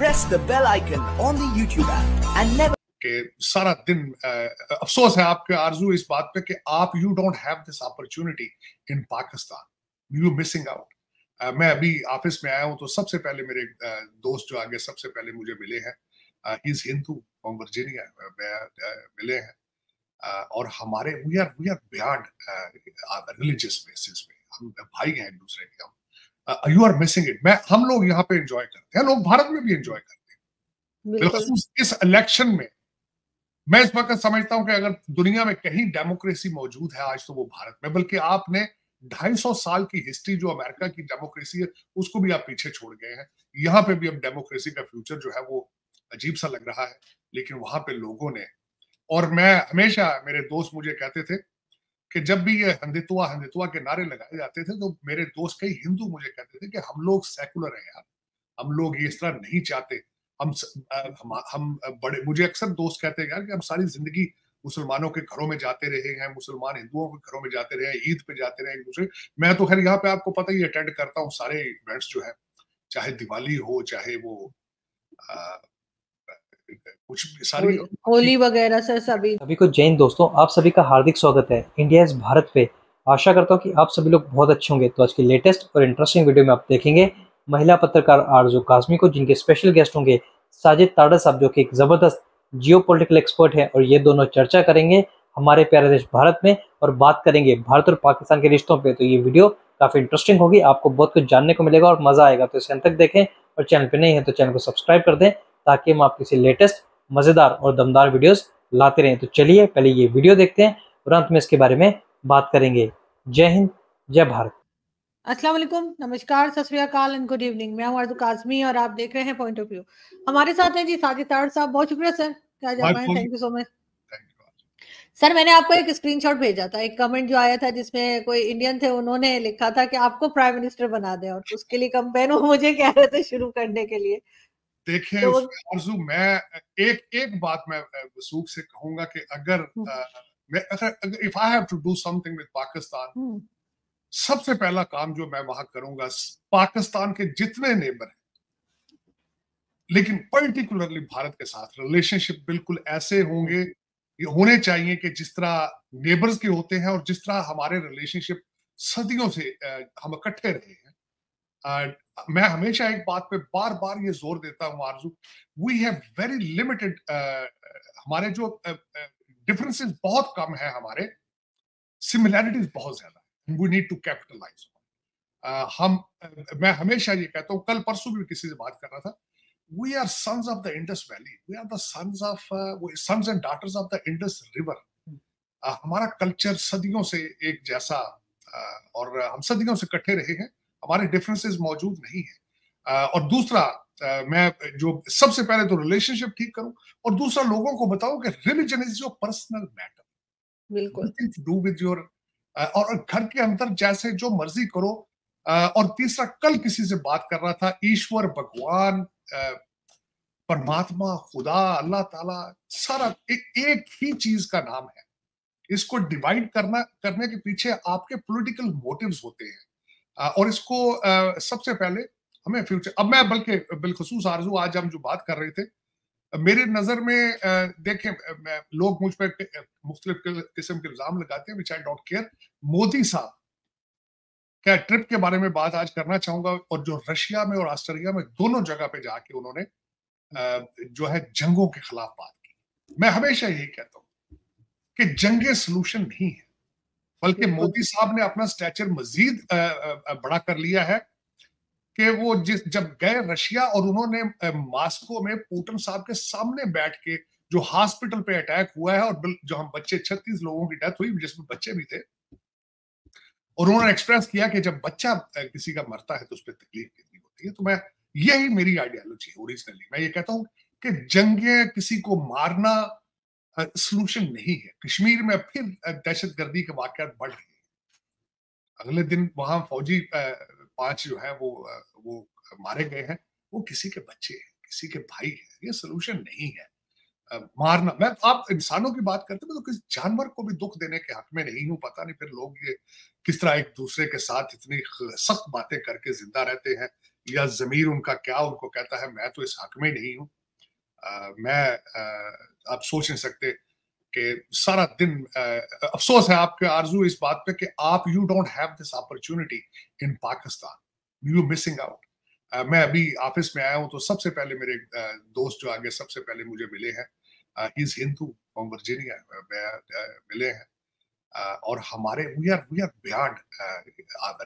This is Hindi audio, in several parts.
press the bell icon on the YouTube app and never कि सारा दिन अफसोस है आपके आरज़ू इस बात पे कि आप you don't have this opportunity in Pakistan you missing out मैं अभी ऑफ़िस में आया हूँ तो सबसे पहले मेरे दोस्त जो आगे सबसे पहले मुझे मिले हैं। इज़ हिंदू फ्रॉम वर्जीनिया मिले हैं। और हमारे we are we are beyond religious basis पे। हम भाई हैं एक दूसरे के, हम यू आर मिसिंग इट मैं हम लोग यहाँ पे एंजॉय करते हैं। लोग भारत में भी एंजॉय करते हैं। बिलखसूस इस इलेक्शन में मैं इस वक्त समझता हूँ कि अगर दुनिया में कहीं डेमोक्रेसी मौजूद है आज तो वो भारत में। बल्कि आपने 250 साल की हिस्ट्री जो अमेरिका की डेमोक्रेसी है उसको भी आप पीछे छोड़ गए हैं। यहाँ पे भी अब डेमोक्रेसी का फ्यूचर जो है वो अजीब सा लग रहा है। लेकिन वहाँ पे लोगों ने और मैं हमेशा मेरे दोस्त मुझे कहते थे कि जब भी ये हिंदुत्वा हिंदुत्वा के नारे लगाए जाते थे तो मेरे दोस्त कई हिंदू मुझे कहते थे कि हम लोग सेकुलर है यार। हम लोग ये इस तरह नहीं चाहते। हम हम हम बड़े, मुझे अक्सर दोस्त कहते हैं, यार, कि हम सारी ज़िंदगी मुसलमानों के घरों में जाते रहे हैं, मुसलमान हिंदुओं के घरों में जाते रहे हैं, ईद पे जाते रहे एक दूसरे मैं तो खैर यहाँ पे आपको पता ही अटेंड करता हूँ, सारे इवेंट्स जो है, चाहे दिवाली हो, चाहे वो कुछ सारी होली वगैरह से सभी सभी को जैन दोस्तों आप सभी का हार्दिक स्वागत है। इंडिया इस भारत पे। आशा करता हूँ कि आप सभी लोग बहुत अच्छे होंगे। तो आज की लेटेस्ट और इंटरेस्टिंग वीडियो में आप देखेंगे महिला पत्रकार आरज़ू काजमी को जिनके स्पेशल गेस्ट होंगे साजिद ताड़ा साहब जो कि एक ज़बरदस्त जियो पोलिटिकल एक्सपर्ट है और ये दोनों चर्चा करेंगे हमारे प्यारे देश भारत में और बात करेंगे भारत और पाकिस्तान के रिश्तों पे। तो ये वीडियो काफ़ी इंटरेस्टिंग होगी आपको बहुत कुछ जानने को मिलेगा और मज़ा आएगा। तो इसे अंत तक देखें और चैनल पे नहीं है तो चैनल को सब्सक्राइब कर दें। ताकि हम आपके लेटेस्ट मज़ेदार और दमदार वीडियोस लाते रहें। तो चलिए पहले ये वीडियो देखते हैं और अंत में इसके बारे में बात करेंगे। जय हिंद जय भारत। अस्सलाम वालेकुम नमस्कार सत श्रीकाल एंड गुड इवनिंग मैं हूँ अर्जु काजमी और आप देख रहे हैं पॉइंट ऑफ़ व्यू हमारे साथ हैं जी साजिद ताड़ साहब। बहुत शुक्रिया सर क्या जा पाए thank you so much sir मैंने आपको एक स्क्रीनशॉट भेजा था एक कमेंट जो आया था जिसमें कोई इंडियन थे उन्होंने लिखा था कि आपको प्राइम मिनिस्टर बना दें और उसके लिए कंपेन वो मुझे कह रहे थे शुरू करने के लिए। देखें तो, आरज़ू मैं एक एक बात मैं वसूख से कहूँगा कि अगर हम्म। मैं अगर if I have to do something with Pakistan सबसे पहला काम जो मैं वहाँ करूँगा पाकिस्तान के जितने नेबर हैं लेकिन पर्टिकुलरली भारत के साथ रिलेशनशिप बिल्कुल ऐसे होंगे ये होने चाहिए कि जिस तरह नेबर्स के होते हैं और जिस तरह हमारे रिलेशनशिप सदियों से हम इकट्ठे रहे हैं मैं हमेशा एक बात पे बार बार ये ज़ोर देता हूँ Arzoo. We have very limited हमारे जो डिफरेंसेस बहुत कम है हमारे। सिमिलैरिटीज बहुत ज़्यादा वी नीड टू कैपिटलाइज हम मैं हमेशा ये कहता हूँ कल परसों भी किसी से बात कर रहा था। We are sons of the Indus valley we are the sons of sons and daughters of the Indus river हमारा कल्चर सदियों से एक जैसा uh, और हम सदियों से इकट्ठे रहे हैं। हमारे डिफरेंसेस मौजूद नहीं है। और दूसरा मैं जो सबसे पहले तो रिलेशनशिप ठीक करूँ और दूसरा लोगों को बताऊँ कि religion is your personal matter बिल्कुल। डू विद योर और घर के अंदर जैसे जो मर्ज़ी करो। और तीसरा कल किसी से बात कर रहा था ईश्वर भगवान परमात्मा खुदा अल्लाह ताला सारा एक, एक ही चीज़ का नाम है। इसको डिवाइड करना करने के पीछे आपके पॉलिटिकल मोटिव्स होते हैं। और इसको सबसे पहले हमें फ्यूचर अब मैं बल्कि, बिलखसूस आरज़ू, आज हम जो बात कर रहे थे, मेरे नज़र में देखें लोग मुझ पर मुख्तलिफ़ किस्म के इल्ज़ाम लगाते हैं which I don't care Modi साहब, क्या ट्रिप के बारे में बात आज करना चाहूँगा, और जो रशिया में और ऑस्ट्रेलिया में दोनों जगह पे जाके उन्होंने जो है जंगों के खिलाफ बात की। मैं हमेशा यही कहता हूँ कि जंगे सोल्यूशन नहीं है। बल्कि मोदी साहब ने अपना स्टैचर मजीद बड़ा कर लिया है कि वो जिस जब गए रशिया और उन्होंने मास्को में पुतिन साहब के सामने बैठ के जो हॉस्पिटल पे अटैक हुआ है और जो हम बच्चे छत्तीस लोगों की डेथ हुई जिसमें बच्चे भी थे और उन्होंने एक्सप्रेस किया कि जब बच्चा किसी का मरता है तो उस पर तकलीफ़ कितनी होती है तो मैं यही मेरी आइडियोलॉजी है ओरिजिनली मैं ये कहता हूँ कि जंगे किसी को मारना सोल्यूशन नहीं है। कश्मीर में फिर दहशत गर्दी के वाकत बढ़ रही है। अगले दिन वहाँ फौजी पाँच जो है वो वो मारे गए हैं। वो किसी के बच्चे हैं, किसी के भाई हैं। ये सोल्यूशन नहीं है। मारना, मैं, आप इंसानों की बात करते हैं तो किसी जानवर को भी दुख देने के हक में नहीं हूँ। पता नहीं फिर लोग ये किस तरह एक दूसरे के साथ इतनी सख्त बातें करके ज़िंदा रहते हैं या जमीर उनका क्या, उनको कहता है, मैं तो इस हक में नहीं हूँ। मैं आप सोच नहीं सकते कि सारा दिन अफसोस है आपके आरज़ू इस बात पे कि आप you don't have this opportunity in Pakistan you missing out मैं अभी ऑफ़िस में आया हूँ तो सबसे पहले मेरे दोस्त जो आगे सबसे पहले मुझे मिले हैं। इज़ हिंदू फ्रॉम वर्जीनिया मिले हैं। और हमारे we are we are beyond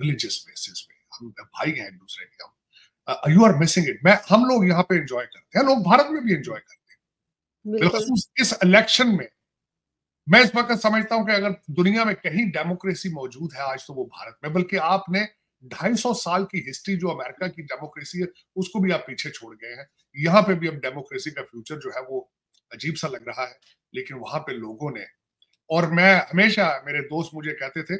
religious basis पे। हम भाई हैं एक दूसरे के। हम यू आर मिसिंग इट मैं हम लोग यहाँ पे एंजॉय करते हैं। लोग भारत में भी एंजॉय करते हैं। इस इलेक्शन में मैं इस वक्त समझता हूँ कि अगर दुनिया में कहीं डेमोक्रेसी मौजूद है आज तो वो भारत में बल्कि आपने ढाई सौ साल की हिस्ट्री जो अमेरिका की डेमोक्रेसी है उसको भी आप पीछे छोड़ गए हैं। यहाँ पे भी अब डेमोक्रेसी का फ्यूचर जो है वो अजीब सा लग रहा है। लेकिन वहाँ पे लोगों ने और मैं हमेशा मेरे दोस्त मुझे कहते थे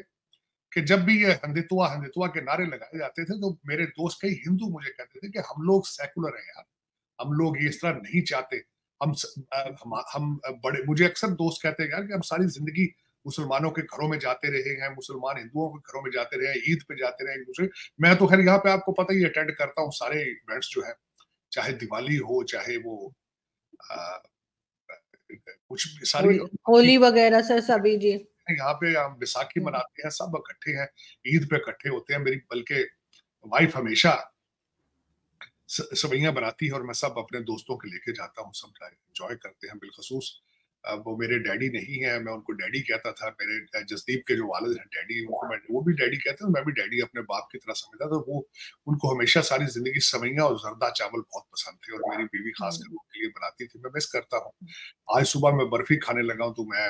कि जब भी ये हिंदुत्वा हिंदुत्वा के नारे लगाए जाते थे तो मेरे दोस्त कई हिंदू मुझे कहते थे कि हम लोग सेकुलर है यार। हम लोग ये इस तरह नहीं चाहते। हम हम, हम बड़े मुझे अक्सर दोस्त कहते हैं यार कि हम सारी ज़िंदगी मुसलमानों के घरों में जाते रहे हैं मुसलमान हिंदुओं के घरों में जाते रहे हैं ईद पे जाते रहे दूसरे मैं तो खैर यहाँ पे आपको पता ही अटेंड करता हूँ सारे इवेंट्स जो है चाहे दिवाली हो चाहे वो आ, कुछ सारी होली वगैरह सर सभी जी। यहाँ पे हम बैसाखी हम्म। मनाते हैं सब इकट्ठे हैं ईद पे इकट्ठे होते हैं मेरी बल्कि वाइफ हमेशा सवैया बनाती है और मैं सब अपने दोस्तों के लेके जाता हूँ सब एंजॉय करते हैं बिलखसूस। वो मेरे डैडी नहीं है मैं उनको डैडी कहता था मेरे जसदीप के जो वालद हैं डैडी उनको मैं वो भी डैडी कहते हैं मैं भी डैडी अपने बाप की तरह समझता तो वो उनको हमेशा सारी ज़िंदगी सवैया और जरदा चावल बहुत पसंद थे और मेरी बीवी खासकर उनके लिए बनाती थी मैं मिस करता हूँ। आज सुबह मैं बर्फ़ी खाने लगा हूँ तो मैं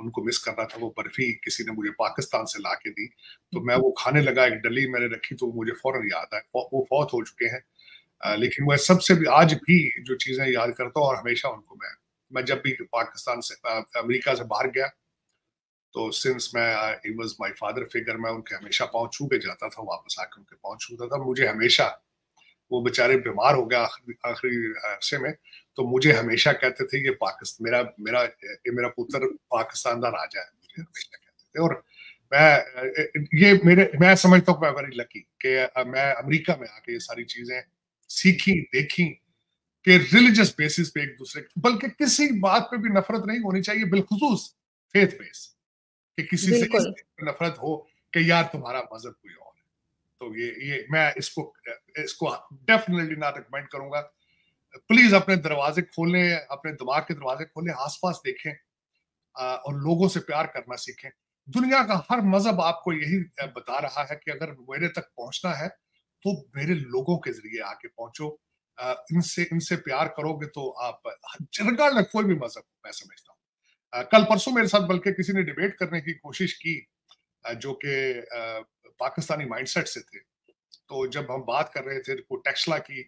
उनको मिस कर रहा था वो बर्फ़ी किसी ने मुझे पाकिस्तान से ला के दी। तो मैं वो खाने लगा एक डली मैंने रखी तो मुझे फ़ौरन याद आया। वो फौत हो चुके हैं। लेकिन मैं सबसे भी आज भी जो चीज़ें याद करता हूँ और हमेशा उनको मैं मैं जब भी पाकिस्तान से अमेरिका से बाहर गया तो सिंस मैं he was my father figure मैं उनके हमेशा पाँव छू के जाता था वापस आके उनके पाँव छूता था। मुझे हमेशा वो बेचारे बीमार हो गया आखिरी अरसे में तो मुझे हमेशा कहते थे ये पाकिस्तान मेरा मेरा ये मेरा पुत्र पाकिस्तान का राजा है मुझे हमेशा कहते थे। और मैं ये मेरे मैं समझता हूँ मैं वेरी लकी कि मैं अमेरिका में आके ये सारी चीज़ें सीखी देखी कि रिलीजियस बेसिस पे एक दूसरे बल्कि किसी बात पे भी नफरत नहीं होनी चाहिए बिलखसूस फेथ बेस कि किसी से नफरत हो कि यार तुम्हारा मज़हब कोई और तो ये ये, मैं इसको इसको डेफिनेटली ना रिकमेंड करूँगा। प्लीज़ अपने दरवाजे खोलें, अपने दिमाग के दरवाजे खोलें, आसपास देखें और लोगों से प्यार करना सीखें। दुनिया का हर मज़हब आपको यही बता रहा है कि अगर मेरे तक पहुँचना है तो मेरे लोगों के ज़रिए आके पहुंचो। इनसे इनसे प्यार करोगे तो आप रिगार्ड कोई भी मज़हब मैं समझता हूँ। कल परसों मेरे साथ बल्कि किसी ने डिबेट करने की कोशिश की जो कि पाकिस्तानी माइंडसेट से थे। तो जब हम बात कर रहे थे को टेक्सला की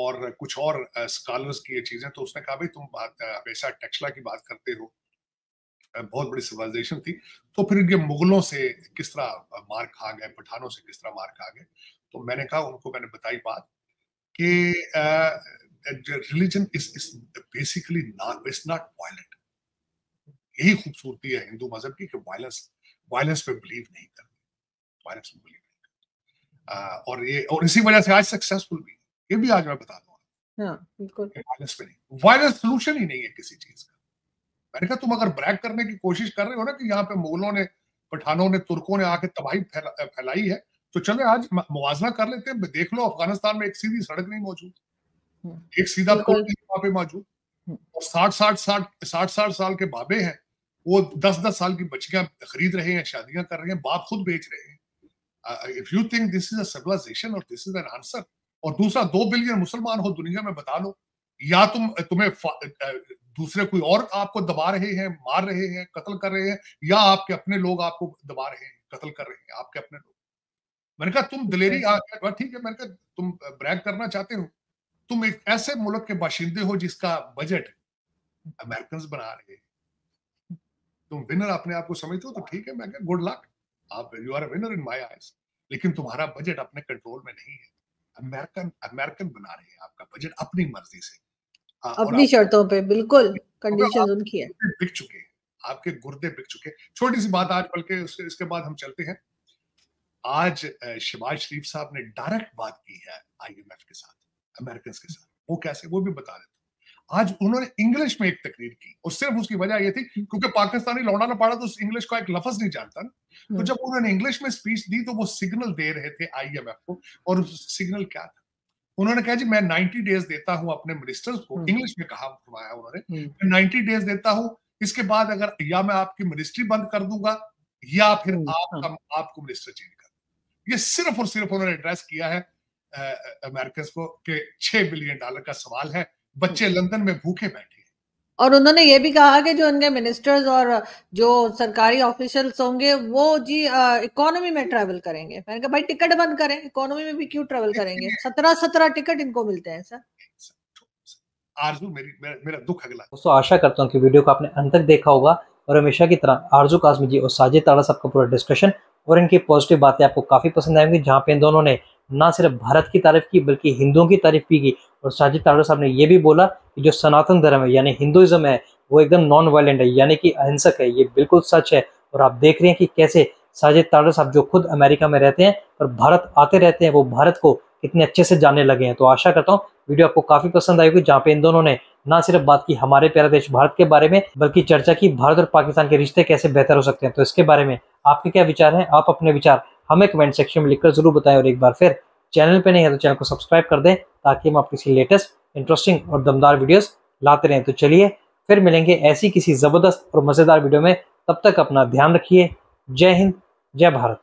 और कुछ और स्कॉलर्स की ये चीज़ें तो उसने कहा, भाई, तुम बात हमेशा टेक्सला की बात करते हो। बहुत बड़ी सिविलाइजेशन थी। तो फिर ये मुगलों से किस तरह मार खा गए, पठानों से किस तरह मार खा गए तो मैंने कहा, उनको मैंने बताई बात कि religion is is basically not is not violent यही खूबसूरती है हिंदू मज़हब की कि वायलेंस वायलेंस पे बिलीव नहीं करते वायलेंस पे बिलीव नहीं करते और ये और इसी वजह से आज सक्सेसफुल भी ये भी आज मैं बता दूँगा वायलेंस पे नहीं वायलेंस सोल्यूशन ही नहीं है किसी चीज़ का? मैंने कहा तुम अगर ब्रैक करने की कोशिश कर रहे हो ना कि यहाँ पे मुगलों ने पठानों ने तुर्कों ने आके तबाही फैलाई है तो चले आज मुआवजा कर लेते हैं। देख लो अफ़गानिस्तान में एक सीधी सड़क नहीं मौजूद। हम्म। एक सीधा पुल वहाँ पे मौजूद। हम्म। और साठ साठ साठ साठ साठ साल के बाबे हैं। वो दस दस साल की बच्चियाँ खरीद रहे हैं शादियाँ कर रहे हैं बाप खुद बेच रहे हैं। If you think this is civilization और दिस इज़ एन आंसर और दूसरा दो बिलियन मुसलमान हो दुनिया में बता लो। या तुम तुम्हें दूसरे कोई और आपको दबा रहे हैं मार रहे हैं कत्ल कर रहे हैं या आपके अपने लोग आपको दबा रहे हैं कत्ल कर रहे हैं आपके अपने लोग। मैंने कहा तुम दिलेरी ठीक है मैंने कहा तुम ब्रैक करना चाहते हो। तुम एक ऐसे मुल्क के बाशिंदे हो जिसका बजट अमेरिकन बना रहे हैं। तुम विनर अपने आप को समझते हो तो ठीक है। मैं गुड लक आप you are winner in my eyes लेकिन तुम्हारा बजट अपने कंट्रोल में नहीं है। अमेरिकन अमेरिकन बना रहे हैं आपका बजट अपनी मर्ज़ी से। अपनी शर्तों पे बिल्कुल। कंडीशन उनकी है। बिक चुके हैं। आपके गुर्दे बिक चुके छोटी सी बात आज बल्कि इसके बाद हम चलते हैं। आज शबाज शरीफ साहब ने डायरेक्ट बात की है आईएमएफ के साथ अमेरिकन के साथ। वो कैसे वो भी बता देते आज उन्होंने इंग्लिश में एक तकरीर की और सिर्फ़ उसकी वजह ये थी क्योंकि पाकिस्तानी लौटाना पड़ा तो उस इंग्लिश का एक लफज नहीं जानता ना तो हम्म। जब उन्होंने इंग्लिश में स्पीच दी तो वो सिग्नल दे रहे थे आईएमएफ को और सिग्नल क्या था उन्होंने कहा जी मैं 90 डेज़ देता हूँ अपने मिनिस्टर्स को इंग्लिश हम्म। में कहा फरमाया उन्होंने हम्म। मैं 90 डेज़ देता हूँ इसके बाद अगर या मैं आपकी मिनिस्ट्री बंद कर दूँगा या फिर आपका हाँ। आपको मिनिस्टर चेंज कर ये सिर्फ़ और सिर्फ़ उन्होंने एड्रेस किया है अमेरिकन को कि छह बिलियन डॉलर का सवाल है बच्चे लंदन में भूखे बैठे और उन्होंने ये भी कहा कि जो उनके मिनिस्टर्स और जो सरकारी ऑफिशियल्स होंगे वो जी इकोनॉमी में ट्रेवल करेंगे। मैंने कहा भाई टिकट बंद करें। इकोनॉमी में भी क्यों ट्रेवल करेंगे? सत्रह सत्रह टिकट इनको मिलते हैं सर आरज़ू मेरी मेरा दुख अगला दोस्तों आशा करता हूँ कि वीडियो को आपने अंत तक देखा होगा और हमेशा की तरह आरज़ू काजमी जी और साजिद ताड़ा साहब का पूरा डिस्कशन और इनकी पॉजिटिव बातें आपको काफ़ी पसंद आएँगी जहाँ पे इन दोनों ने ना सिर्फ़ भारत की तारीफ़ की, बल्कि हिंदुओं की तारीफ़ भी की। और साजिद ताड़ा साहब ने यह भी बोला कि जो सनातन धर्म है, यानी हिंदुइज्म है, वो एकदम नॉन वायलेंट है, यानी कि अहिंसक है। ये बिल्कुल सच है। और आप देख रहे हैं कि कैसे साजिद ताड़ा साहब जो खुद अमेरिका में रहते हैं और भारत आते रहते हैं, वो भारत को कितने अच्छे से जानने लगे हैं। तो आशा करता हूँ, वीडियो आपको काफ़ी पसंद आई होगी, जहाँ पे इन दोनों ने ना सिर्फ़ बात की हमारे प्यारे देश भारत के बारे में, बल्कि चर्चा की भारत और पाकिस्तान के रिश्ते कैसे बेहतर हो सकते हैं। तो इसके बारे में आपके क्या विचार हैं? आप अपने विचार हमें कमेंट सेक्शन में लिखकर ज़रूर बताएँ और एक बार फिर चैनल पे नहीं है तो चैनल को सब्सक्राइब कर दें ताकि हम आपकी लेटेस्ट इंटरेस्टिंग और दमदार वीडियोस लाते रहें। तो चलिए, फिर मिलेंगे ऐसी किसी ज़बरदस्त और मज़ेदार वीडियो में। तब तक अपना ध्यान रखिए। जय हिंद, जय भारत।